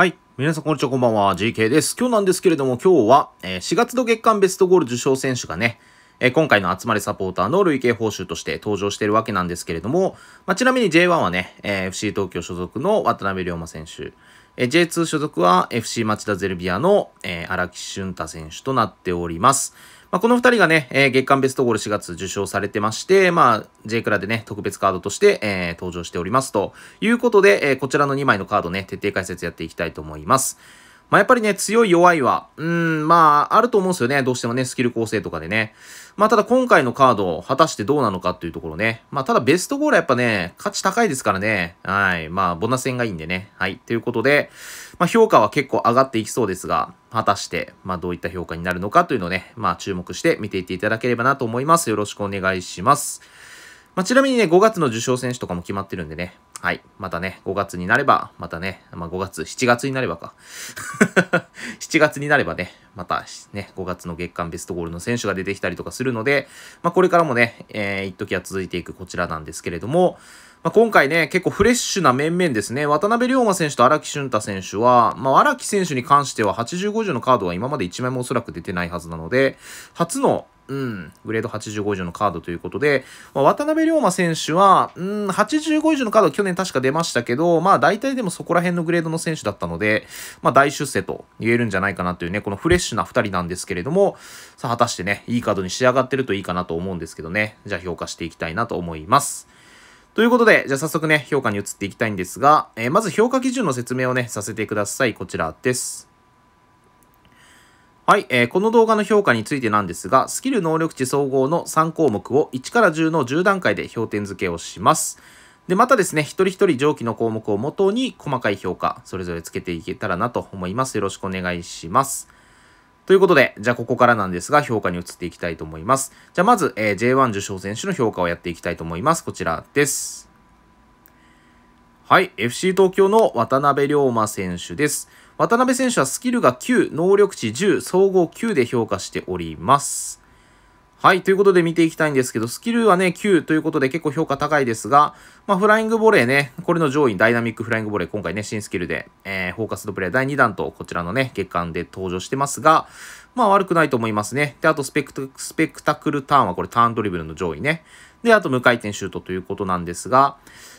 はい。皆さん、こんにちは、こんばんは。GK です。今日なんですけれども、今日は、え4月度月間ベストゴール受賞選手がね、え今回の集まりサポーターの累計報酬として登場しているわけなんですけれども、まあ、ちなみに J1 はね、え FC 東京所属の渡辺龍馬選手、え J2 所属は FC 町田ゼルビアの、えー荒木俊太選手となっております。まあ、この二人がね、えー月間ベストゴール4月受賞されてまして、まあ、J クラでね、特別カードとして、えー登場しております。ということで、えこちらの2枚のカードね、徹底解説やっていきたいと思います。まあ、やっぱりね、強い弱いは、うん、まあ、あると思うんですよね。どうしてもね、スキル構成とかでね。まあ、ただ今回のカード、果たしてどうなのかっていうところね。まあ、ただベストゴールはやっぱね、価値高いですからね。はい。まあ、ボナス戦がいいんでね。はい。ということで、まあ、評価は結構上がっていきそうですが、果たして、まあ、どういった評価になるのかというのをね、まあ、注目して見ていっていただければなと思います。よろしくお願いします。まあ、ちなみにね、5月の受賞選手とかも決まってるんでね。はい。またね、5月になれば、またね、まあ、5月、7月になればか。7月になればね、またね、5月の月間ベストゴールの選手が出てきたりとかするので、まあ、これからもね、えー、一時は続いていくこちらなんですけれども、まあ、今回ね、結構フレッシュな面々ですね。渡辺龍馬選手と荒木俊太選手は、まあ、荒木選手に関しては8050のカードは今まで1枚もおそらく出てないはずなので、初のうん、グレード85以上のカードということで、まあ、渡辺龍馬選手は、うん、85以上のカード去年確か出ましたけど、まあ大体でもそこら辺のグレードの選手だったので、まあ大出世と言えるんじゃないかなというね、このフレッシュな2人なんですけれども、さあ果たしてね、いいカードに仕上がってるといいかなと思うんですけどね、じゃあ評価していきたいなと思います。ということで、じゃあ早速ね、評価に移っていきたいんですが、えーまず評価基準の説明をね、させてください。こちらです。はい、えーこの動画の評価についてなんですが、スキル能力値総合の3項目を1から10の10段階で評点付けをします。で、またですね、一人一人上記の項目をもとに細かい評価、それぞれつけていけたらなと思います。よろしくお願いします。ということで、じゃあここからなんですが、評価に移っていきたいと思います。じゃあまず、えー J1 受賞選手の評価をやっていきたいと思います。こちらです。はい、FC 東京の渡辺龍馬選手です。渡辺選手はスキルが9、能力値10、総合9で評価しております。はい、ということで見ていきたいんですけど、スキルはね、9ということで結構評価高いですが、まあ、フライングボレーね、これの上位、ダイナミックフライングボレー、今回ね、新スキルで、えー、フォーカスドプレイ第2弾と、こちらのね、月間で登場してますが、まあ悪くないと思いますね。で、あとスペクタ、スペクタクルターンはこれターンドリブルの上位ね。で、あと無回転シュートということなんですが、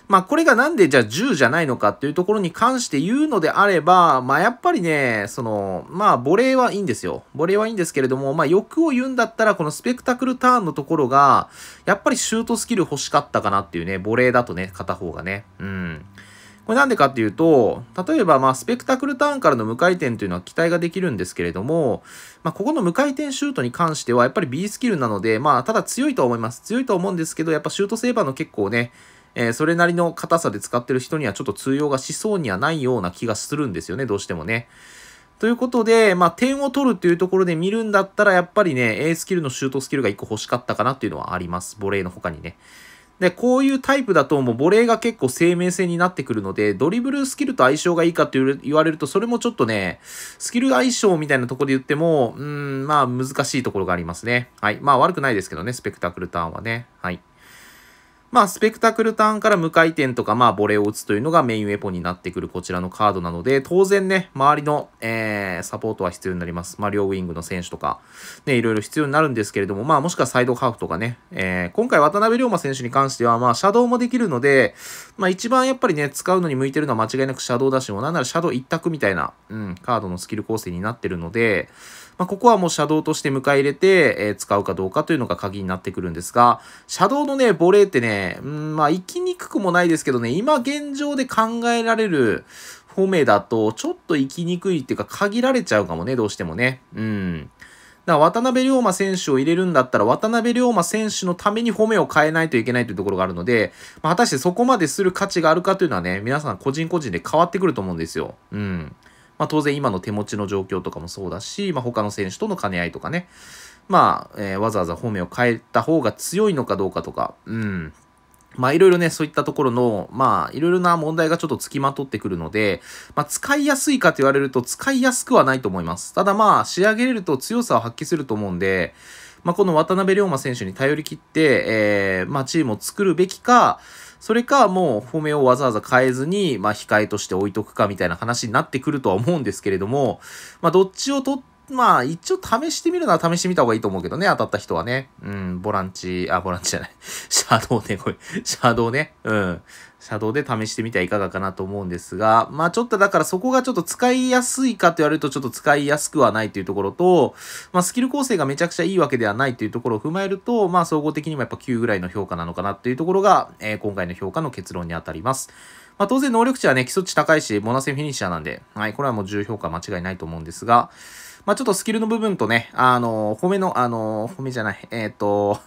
まあこれがなんでじゃあ10じゃないのかっていうところに関して言うのであれば、まあやっぱりね、その、まあボレーはいいんですよ。ボレーはいいんですけれども、まあ欲を言うんだったらこのスペクタクルターンのところが、やっぱりシュートスキル欲しかったかなっていうね、ボレーだとね、片方がね。うん。これなんでかっていうと、例えばまあスペクタクルターンからの無回転というのは期待ができるんですけれども、まあここの無回転シュートに関してはやっぱり B スキルなので、まあただ強いとは思います。強いとは思うんですけど、やっぱシュートセーバーの結構ね、えーそれなりの硬さで使ってる人にはちょっと通用がしそうにはないような気がするんですよね、どうしてもね。ということで、まあ、点を取るっていうところで見るんだったら、やっぱりね、A スキルのシュートスキルが1個欲しかったかなっていうのはあります。ボレーの他にね。で、こういうタイプだともうボレーが結構生命線になってくるので、ドリブルスキルと相性がいいかって言われると、それもちょっとね、スキル相性みたいなところで言っても、うん、まあ難しいところがありますね。はい。まあ悪くないですけどね、スペクタクルターンはね。はい。まあ、スペクタクルターンから無回転とか、まあ、ボレーを打つというのがメインウェポンになってくるこちらのカードなので、当然ね、周りの、えー、サポートは必要になります。まあ、両ウィングの選手とか、ね、いろいろ必要になるんですけれども、まあ、もしくはサイドハーフとかね、えー、今回渡辺龍馬選手に関しては、まあ、シャドウもできるので、まあ、一番やっぱりね、使うのに向いてるのは間違いなくシャドウだし、もなんならシャドウ一択みたいな、うん、カードのスキル構成になってるので、まあ、ここはもうシャドウとして迎え入れて、えー使うかどうかというのが鍵になってくるんですが、シャドウのね、ボレーってね、うん、まあ、生きにくくもないですけどね、今現状で考えられるフォメだと、ちょっと生きにくいっていうか、限られちゃうかもね、どうしてもね。うん。だから渡辺龍馬選手を入れるんだったら、渡辺龍馬選手のために褒めを変えないといけないというところがあるので、まあ、果たしてそこまでする価値があるかというのはね、皆さん個人個人で変わってくると思うんですよ。うん。まあ、当然今の手持ちの状況とかもそうだし、まあ、他の選手との兼ね合いとかね、まあ、えーわざわざ褒めを変えた方が強いのかどうかとか、うん。まあいろいろね、そういったところの、まあいろいろな問題がちょっとつきまとってくるので、まあ使いやすいかと言われると使いやすくはないと思います。ただまあ仕上げれると強さを発揮すると思うんで、まあこの渡辺龍馬選手に頼り切って、えー、まあチームを作るべきか、それかもう褒めをわざわざ変えずに、まあ、控えとして置いとくかみたいな話になってくるとは思うんですけれども、まあ、どっちをとってまあ、一応試してみるのは試してみた方がいいと思うけどね、当たった人はね。うん、ボランチ、あ、ボランチじゃない。シャドウね、これ。シャドウね。うん。シャドウで試してみてはいかがかなと思うんですが、まあちょっとだからそこがちょっと使いやすいかと言われるとちょっと使いやすくはないというところと、まあスキル構成がめちゃくちゃいいわけではないというところを踏まえると、まあ総合的にもやっぱ9ぐらいの評価なのかなっていうところが、えー、今回の評価の結論にあたります。まあ当然能力値はね、基礎値高いし、モナセフィニッシャーなんで、はい、これはもう重評価間違いないと思うんですが、まあちょっとスキルの部分とね、あの、褒めの、あの、褒めじゃない、えっ、ー、と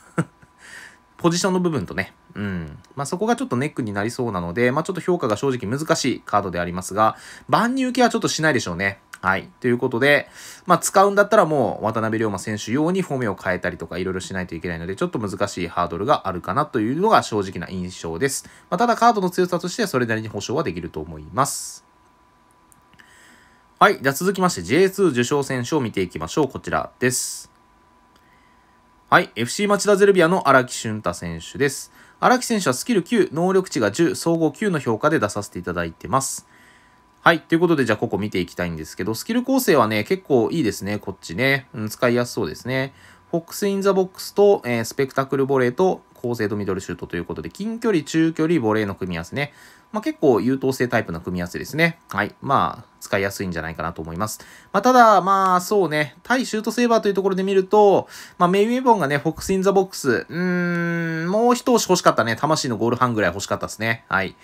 ポジションの部分とね、うん。まあ、そこがちょっとネックになりそうなので、まあ、ちょっと評価が正直難しいカードでありますが、万入系はちょっとしないでしょうね。はい。ということで、まあ、使うんだったらもう、渡辺龍馬選手用にフォーメを変えたりとか、いろいろしないといけないので、ちょっと難しいハードルがあるかなというのが正直な印象です。まあ、ただ、カードの強さとしてはそれなりに保証はできると思います。はい。じゃ続きまして J2 受賞選手を見ていきましょう。こちらです。はい。FC 町田ゼルビアの荒木駿太選手です。荒木選手はスキル9、能力値が10、総合9の評価で出させていただいてます。はい。ということで、じゃあここ見ていきたいんですけど、スキル構成はね、結構いいですね。こっちね。うん、使いやすそうですね。フォックス・イン・ザ・ボックスと、えー、スペクタクルボレーと高精度ミドルシュートということで、近距離、中距離、ボレーの組み合わせね。まあ、結構優等生タイプの組み合わせですね。はい。まあ、使いやすいんじゃないかなと思います。まあ、ただ、まあ、そうね、対シュートセーバーというところで見ると、まあ、メインウェポンがね、フォックスインザボックス、うーん、もう一押し欲しかったね。魂のゴール半ぐらい欲しかったですね。はい。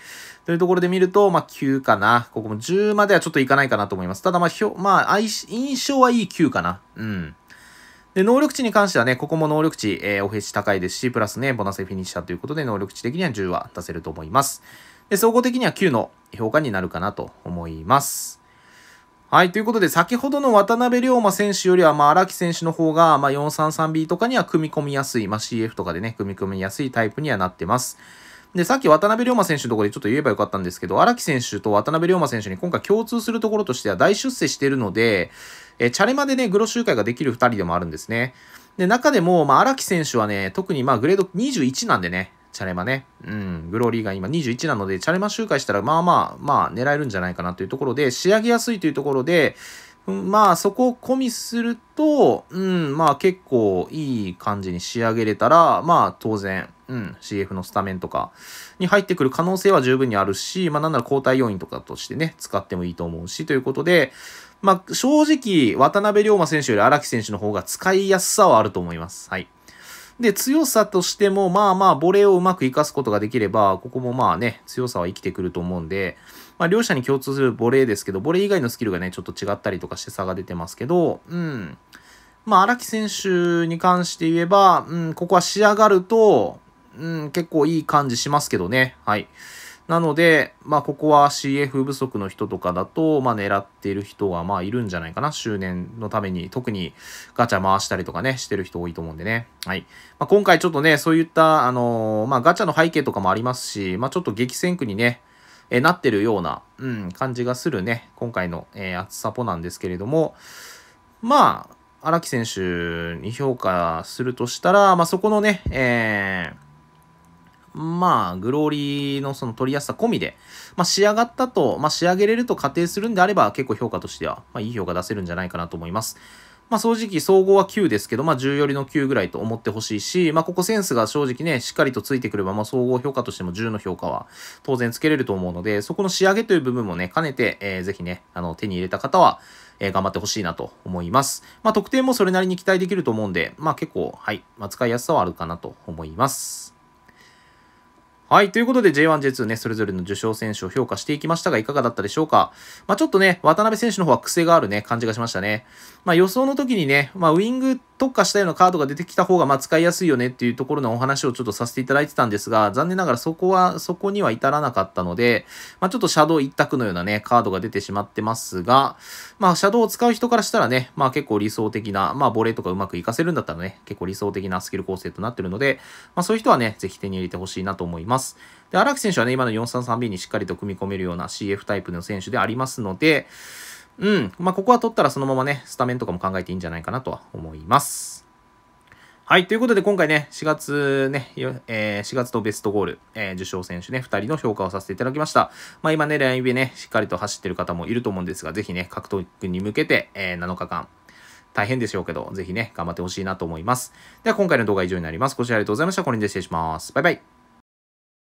というところで見ると、まあ、9かな。ここも10まではちょっといかないかなと思います。ただ、まあ、ひょまあ、印象はいい9かな。うん。で、能力値に関してはね、ここも能力値、えー、オフェチ高いですし、プラスね、ボナセフィニッシャーということで、能力値的には10は出せると思います。で、総合的には9の評価になるかなと思います。はい。ということで、先ほどの渡辺龍馬選手よりは、まあ、荒木選手の方が、まあ、433B とかには組み込みやすい、まあ、CF とかでね、組み込みやすいタイプにはなってます。で、さっき渡辺龍馬選手のところでちょっと言えばよかったんですけど、荒木選手と渡辺龍馬選手に今回共通するところとしては大出世しているので、えチャレマでね、グロ集会ができる2人でもあるんですね。で、中でも、まあ、荒木選手はね、特にまあ、グレード21なんでね、チャレマね。うん。グローリーが今21なので、チャレマ周回したら、まあまあ、まあ、狙えるんじゃないかなというところで、仕上げやすいというところで、うん、まあ、そこを込みすると、うん、まあ結構いい感じに仕上げれたら、まあ当然、うん、CF のスタメンとかに入ってくる可能性は十分にあるし、まあなんなら交代要員とかとしてね、使ってもいいと思うし、ということで、まあ正直、渡辺龍馬選手より荒木選手の方が使いやすさはあると思います。はい。で、強さとしても、まあまあ、ボレーをうまく活かすことができれば、ここもまあね、強さは生きてくると思うんで、まあ、両者に共通するボレーですけど、ボレー以外のスキルがね、ちょっと違ったりとかして差が出てますけど、うん。まあ、荒木選手に関して言えば、うん、ここは仕上がると、うん、結構いい感じしますけどね。はい。なので、まあ、ここは CF 不足の人とかだと、まあ、狙ってる人は、まあ、いるんじゃないかな。周年のために、特にガチャ回したりとかね、してる人多いと思うんでね。はい。まあ、今回ちょっとね、そういった、あのー、まあ、ガチャの背景とかもありますし、まあ、ちょっと激戦区にね、えなってるような、うん、感じがするね、今回の、えー、厚さポなんですけれども、まあ、荒木選手に評価するとしたら、まあ、そこのね、えー、まあ、グローリーのその取りやすさ込みで、まあ、仕上がったと、まあ、仕上げれると仮定するんであれば、結構評価としては、まあ、いい評価出せるんじゃないかなと思います。まあ、正直、総合は9ですけど、まあ、10よりの9ぐらいと思ってほしいし、まあ、ここセンスが正直ね、しっかりとついてくれば、まあ、総合評価としても10の評価は当然つけれると思うので、そこの仕上げという部分もね、兼ねて、えー、ぜひね、あの、手に入れた方は、え、頑張ってほしいなと思います。まあ、得点もそれなりに期待できると思うんで、まあ、結構、はい、まあ、使いやすさはあるかなと思います。はい。ということで J1、J2 ね、それぞれの受賞選手を評価していきましたが、いかがだったでしょうか？まあちょっとね、渡辺選手の方は癖があるね、感じがしましたね。まあ予想の時にね、まあウィング特化したようなカードが出てきた方がま使いやすいよねっていうところのお話をちょっとさせていただいてたんですが、残念ながらそこは、そこには至らなかったので、まあちょっとシャドウ一択のようなね、カードが出てしまってますが、まあシャドウを使う人からしたらね、まあ結構理想的な、まあボレーとかうまく活かせるんだったらね、結構理想的なスキル構成となってるので、まあそういう人はね、ぜひ手に入れてほしいなと思います。で、荒木選手はね、今の 433B にしっかりと組み込めるような CF タイプの選手でありますので、うん。まあ、ここは取ったらそのままね、スタメンとかも考えていいんじゃないかなとは思います。はい。ということで、今回ね、4月ね、えー、4月のベストゴール、えー、受賞選手ね、2人の評価をさせていただきました。まあ今ね、ラインビね、しっかりと走ってる方もいると思うんですが、ぜひね、獲得に向けて、えー、7日間、大変でしょうけど、ぜひね、頑張ってほしいなと思います。では、今回の動画は以上になります。ご視聴ありがとうございました。これで失礼します。バイバイ。